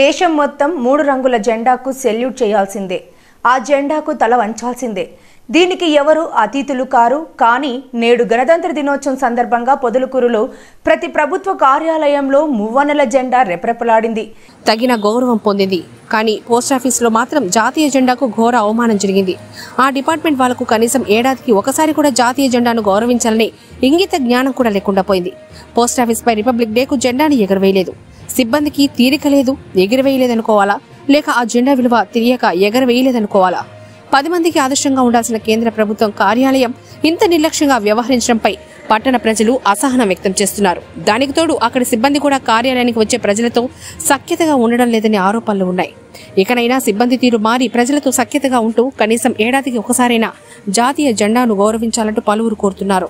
దేశం మొత్తం మూడు రంగుల జెండాకు సెల్యూట్ చేయాల్సిందే. ఆ జెండాకు తల వంచాల్సిందే. దీనికి ఎవరు అతిథులు కారు? కానీ నేడు గణతంత్ర దినోత్సవం సందర్భంగా పొదలుకూరులో ప్రతి ప్రభుత్వ కార్యాలయంలో మువ్వనెల జెండా రెపరెపలాడింది. తగిన గౌరవం పొందింది. కానీ పోస్టాఫీసులో మాత్రం జాతీయ జెండాకు ఘోర అవమానం జరిగింది. ఆ డిపార్ట్మెంట్ వాళ్ళకు కనీసం ఏడాదికి ఒకసారి కూడా జాతీయ జెండాను గౌరవించాలని ఇంగిత జ్ఞానం కూడా లేకుండా పోయింది. పోస్టాఫీస్పై రిపబ్లిక్ డేకు జెండాను ఎగరవేయలేదు. సిబ్బందికి తీరిక లేదు ఎగిరవేయలేదనుకోవాలా? లేక ఆ జెండా విలువ తెలియక ఎగరవేయలేదనుకోవాలా? పది మందికి ఆదర్శంగా ఉండాల్సిన కేంద్ర ప్రభుత్వం కార్యాలయం ఇంత నిర్లక్ష్యంగా వ్యవహరించడంపై పట్టణ ప్రజలు అసహనం వ్యక్తం చేస్తున్నారు. దానికి తోడు అక్కడి సిబ్బంది కూడా కార్యాలయానికి వచ్చే ప్రజలతో సఖ్యతగా ఉండడం లేదనే ఆరోపణలు ఉన్నాయి. ఇకనైనా సిబ్బంది తీరు మారి ప్రజలతో సఖ్యతగా ఉంటూ కనీసం ఏడాదికి ఒకసారైనా జాతీయ జెండాను గౌరవించాలంటూ పలువురు కోరుతున్నారు.